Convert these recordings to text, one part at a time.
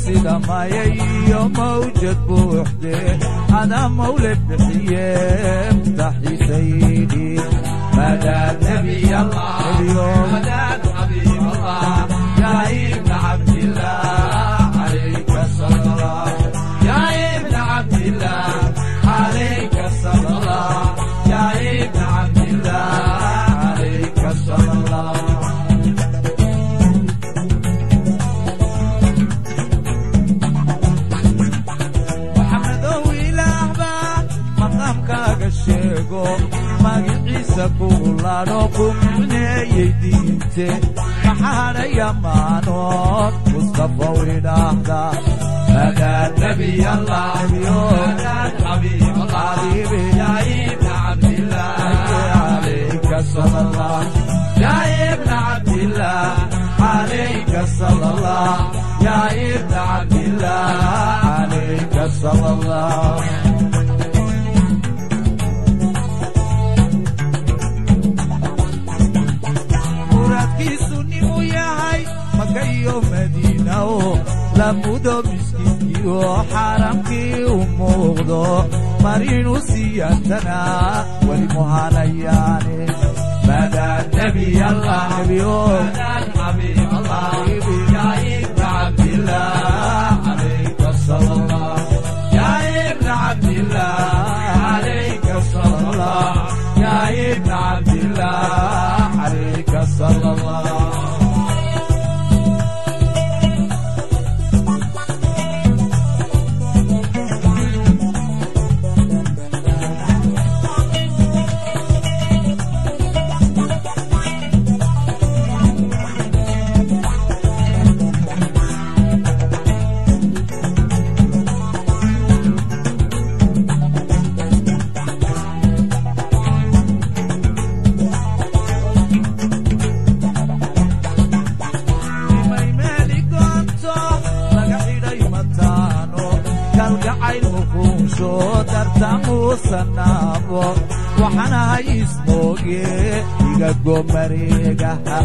sida maya iyo mawjad buu uxdee ana mawle bixiye mutaxi sayidi madaa nebiy allah حياتي معانا يا مانون مصطفى ونهضة هذا النبي الله هذا الحبيب حبيبي يا ابن عبد الله عليك صلى الله يا ابن عبد الله عليك صلى الله يا ابن عبد الله عليك صلى الله lamudo miskiiyo xaaramkii u muuqdo mar inuu siyaantanaa weli muhalayaane madaan nebi allah habiyo madaan xabiib allah ya ibna cabdillah calayka salallah ya ibna cabdillah calayka salallah ya ibna cabdillah uusan naabo waxaan ahay ismooge iga go mareegaha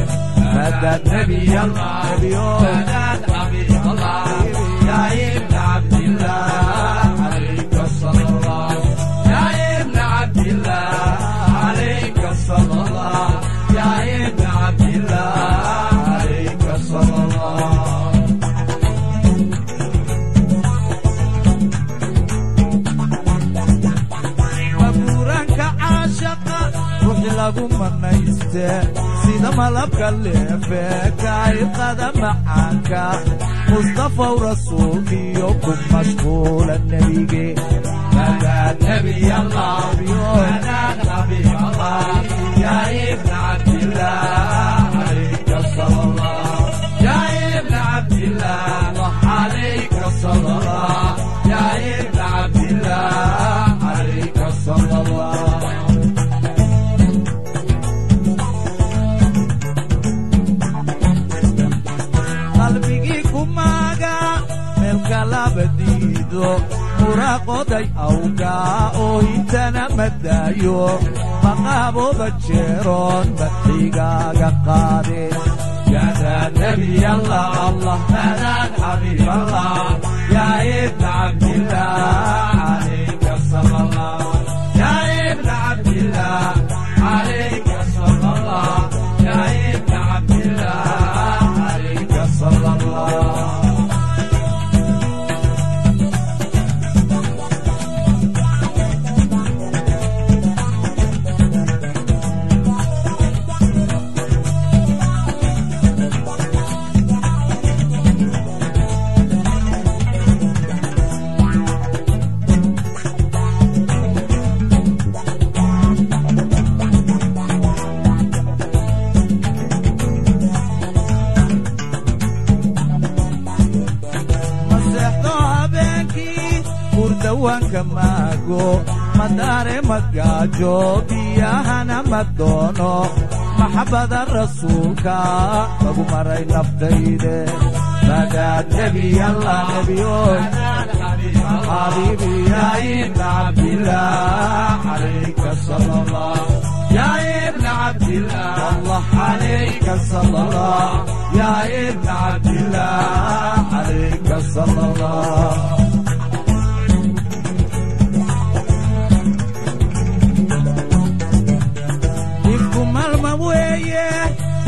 sida malabka leefeeka ay qadamacaanka mustafaw rasuulkiyo ku mashquula nebige yaa ibna cabdillah kala badiido muraqoday awgaa oo hintana madaayo maqaaboba jeeroon badxigaaga qaade يا نبي الله الله فداك حبيب الله يا ابن عبد الله عليك الصلاة الله يا ابن عبد الله عليك الصلاة الله يا ابن عبد الله عليك الصلاة الله kuwanka maago madaare magaajo biyahana ma doono maxabada rasuulka lagu maray nabdayde madaad nebi allah nebiyoy حبيبي يا ابن عبد الله عليك صلى الله يا ابن عبد الله والله عليك صلى الله يا ابن عبد الله عليك صلى الله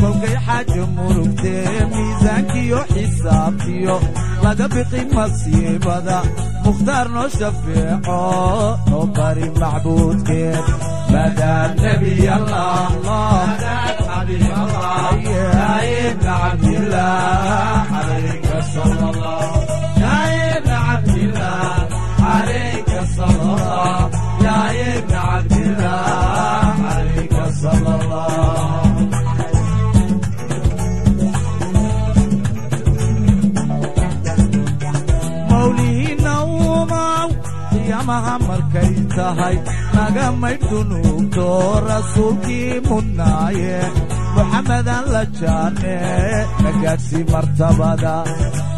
فوق حاج مرقته ميزانك يو حسابي لا دبقي مصي بدا مختار نشفعه نقاري معبود كيف مدى النبي الله tahay naga maydh dunuubto rasuulkii mudnaaye muxammedan la jaane na gaadhsi martabada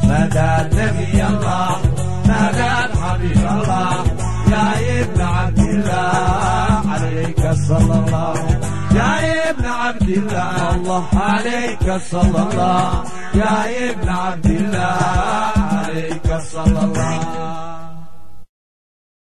madaad nebi allah madaad xabiib allah yaa ibna cabdillaah calayka sala allah يا ابن عبد الله الله عليك صلى الله يا ابن عبد الله عليك صلى الله